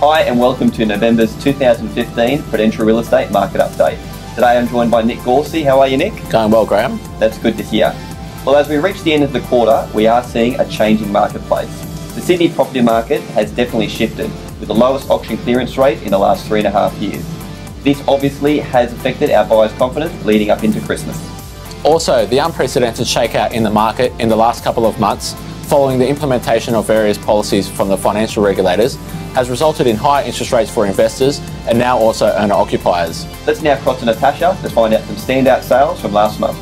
Hi and welcome to November's 2015 Prudential Real Estate Market Update. Today I'm joined by Nick Gorsey. How are you, Nick? Going well, Graham. That's good to hear. Well, as we reach the end of the quarter, we are seeing a changing marketplace. The Sydney property market has definitely shifted, with the lowest auction clearance rate in the last three and a half years. This obviously has affected our buyers' confidence leading up into Christmas. Also, the unprecedented shakeout in the market in the last couple of months, following the implementation of various policies from the financial regulators, has resulted in higher interest rates for investors and now also owner occupiers. Let's now cross to Natasha to find out some standout sales from last month.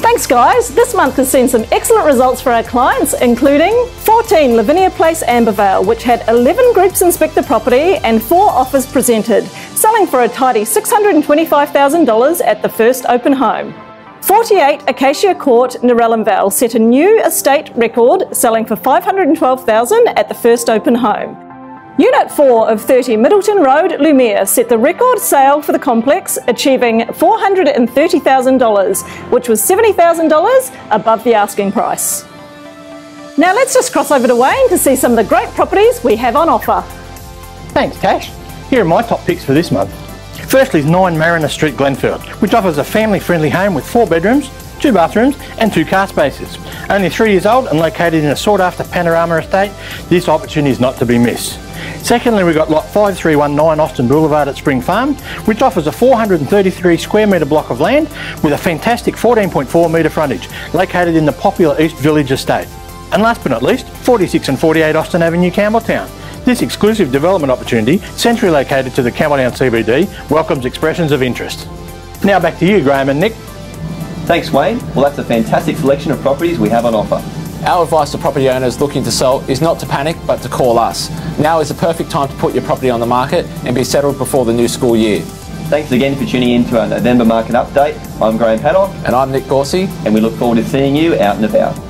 Thanks, guys. This month has seen some excellent results for our clients, including 14 Lavinia Place Ambervale, which had 11 groups inspect the property and four offers presented, selling for a tidy $625,000 at the first open home. 48 Acacia Court, Narellan Vale set a new estate record, selling for 512,000 at the first open home. Unit 4 of 30 Middleton Road, Leumeah set the record sale for the complex, achieving $430,000, which was $70,000 above the asking price. Now let's just cross over to Wayne to see some of the great properties we have on offer. Thanks, Tash. Here are my top picks for this month. Firstly is 9 Mariner Street, Glenfield, which offers a family-friendly home with four bedrooms, two bathrooms and two car spaces. Only three years old and located in a sought-after panorama estate, this opportunity is not to be missed. Secondly, we've got lot 5319 Austin Boulevard at Spring Farm, which offers a 433 square metre block of land with a fantastic 14.4 metre frontage, located in the popular East Village estate. And last but not least, 46 and 48 Austin Avenue, Campbelltown. This exclusive development opportunity, centrally located to the Campbelltown CBD, welcomes expressions of interest. Now back to you, Graham and Nick. Thanks, Wayne. Well, that's a fantastic selection of properties we have on offer. Our advice to property owners looking to sell is not to panic, but to call us. Now is the perfect time to put your property on the market and be settled before the new school year. Thanks again for tuning in to our November market update. I'm Graham Paddock. And I'm Nick Gorsey. And we look forward to seeing you out and about.